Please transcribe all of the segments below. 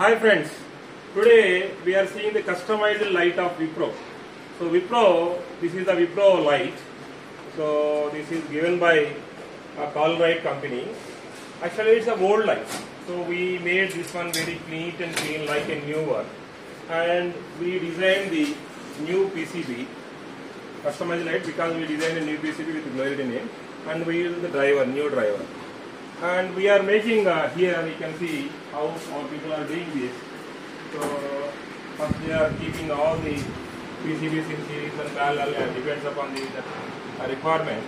Hi friends, today we are seeing the customized light of Wipro. So Wipro, this is the Wipro light. So this is given by a Colruyt company. Actually it's a old light. So we made this one very neat and clean like a new one. And we designed the new PCB, customized light because we designed a new PCB with Glory name and we use the driver, new driver and we are making uh, here you can see how our people are doing this. So first they are keeping all the PCBs in series and parallel and depends upon the uh, requirement.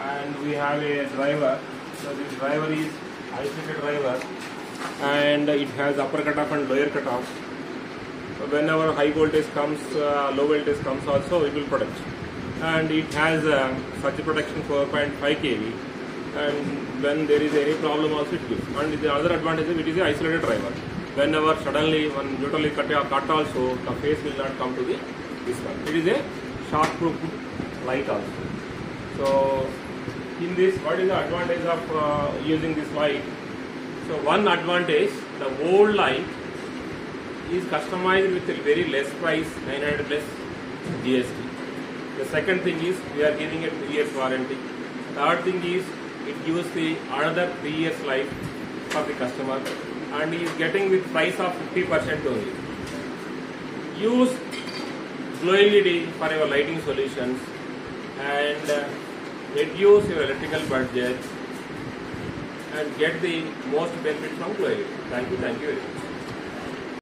And we have a driver. So this driver is isolated driver. And it has upper cutoff and lower cutoff. So whenever high voltage comes uh, low voltage comes also it will protect. And it has uh, surge protection 4.5 kV and when there is any problem also it gives. And the other advantage is it is a isolated driver. Whenever suddenly one neutrally cut, cut also, the face will not come to the one. It is a shock proof light also. So in this, what is the advantage of uh, using this light? So one advantage, the old light is customized with a very less price, 900 plus GST. The second thing is we are giving a 3 years warranty. Third thing is it gives the another 3 years life for the customer and he is getting with price of 50% only. Use GLO LED for your lighting solutions and uh, reduce your electrical budget and get the most benefit from GLO LED. Thank you, thank you very much.